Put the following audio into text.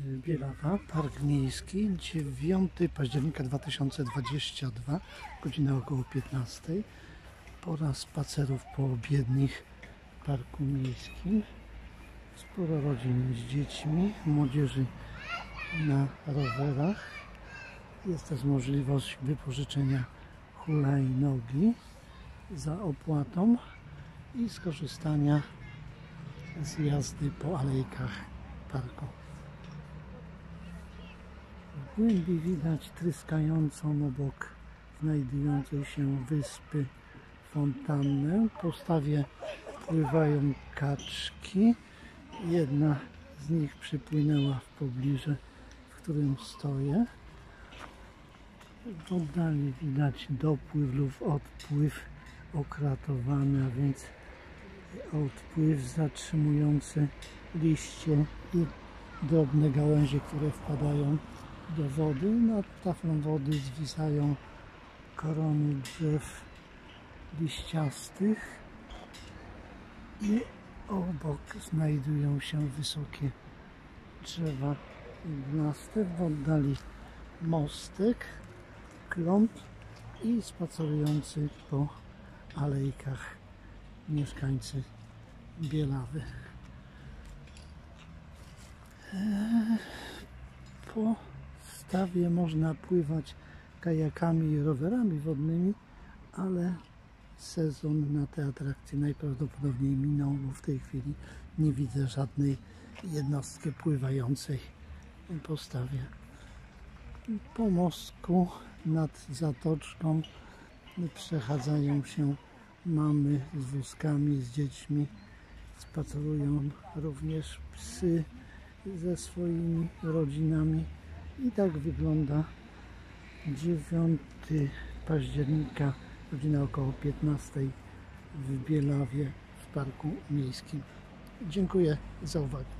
Bielawa, Park Miejski, 9 października 2022, godzina około 15. Pora spacerów po obiednich Parku Miejskim. Sporo rodzin z dziećmi, młodzieży na rowerach. Jest też możliwość wypożyczenia hulajnogi za opłatą i skorzystania z jazdy po alejkach parku. W głębi widać tryskającą obok znajdującej się wyspy fontannę. Po stawie pływają kaczki. Jedna z nich przypłynęła w pobliże, w którym stoję. W oddali widać dopływ lub odpływ okratowany, a więc odpływ zatrzymujący liście i drobne gałęzie, które wpadają do wody. Nad taflą wody zwisają korony drzew liściastych i obok znajdują się wysokie drzewa ignaste. W oddali mostek, kląb i spacerujący po alejkach mieszkańcy Bielawy. Eee, Po stawie można pływać kajakami i rowerami wodnymi, ale sezon na te atrakcje najprawdopodobniej minął, bo w tej chwili nie widzę żadnej jednostki pływającej po stawie. Po mostku nad zatoczką przechadzają się mamy z wózkami, z dziećmi. Spacerują również psy ze swoimi rodzinami. I tak wygląda 9 października, godzina około 15 w Bielawie w Parku Miejskim. Dziękuję za uwagę.